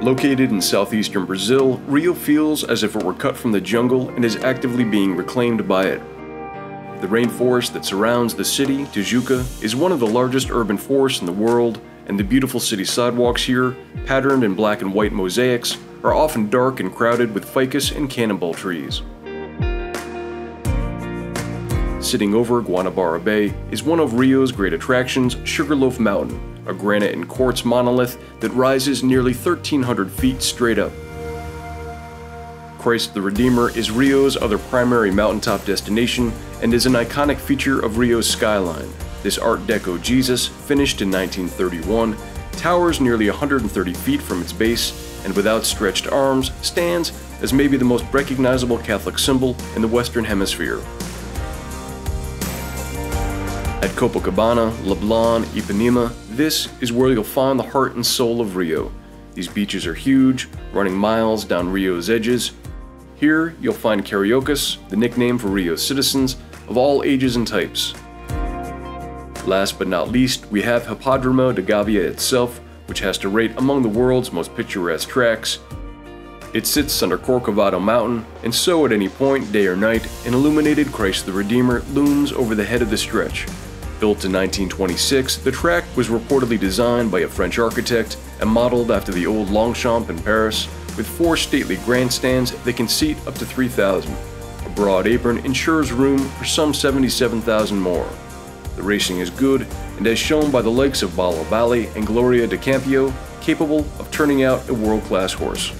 Located in southeastern Brazil, Rio feels as if it were cut from the jungle and is actively being reclaimed by it. The rainforest that surrounds the city, Tijuca, is one of the largest urban forests in the world, and the beautiful city sidewalks here, patterned in black and white mosaics, are often dark and crowded with ficus and cannonball trees. Sitting over Guanabara Bay is one of Rio's great attractions, Sugarloaf Mountain, a granite and quartz monolith that rises nearly 1,300 feet straight up. Christ the Redeemer is Rio's other primary mountaintop destination and is an iconic feature of Rio's skyline. This Art Deco Jesus, finished in 1931, towers nearly 130 feet from its base and with outstretched arms stands as maybe the most recognizable Catholic symbol in the Western Hemisphere. At Copacabana, Leblon, Ipanema, this is where you'll find the heart and soul of Rio. These beaches are huge, running miles down Rio's edges. Here, you'll find Cariocas, the nickname for Rio's citizens of all ages and types. Last but not least, we have Hipodromo de Gavea itself, which has to rate among the world's most picturesque tracks. It sits under Corcovado Mountain, and so at any point, day or night, an illuminated Christ the Redeemer looms over the head of the stretch, Built in 1926, the track was reportedly designed by a French architect and modeled after the old Longchamp in Paris, with four stately grandstands that can seat up to 3,000. A broad apron ensures room for some 77,000 more. The racing is good, and as shown by the likes of Bal A Bali and Gloria de Campeao, capable of turning out a world-class horse.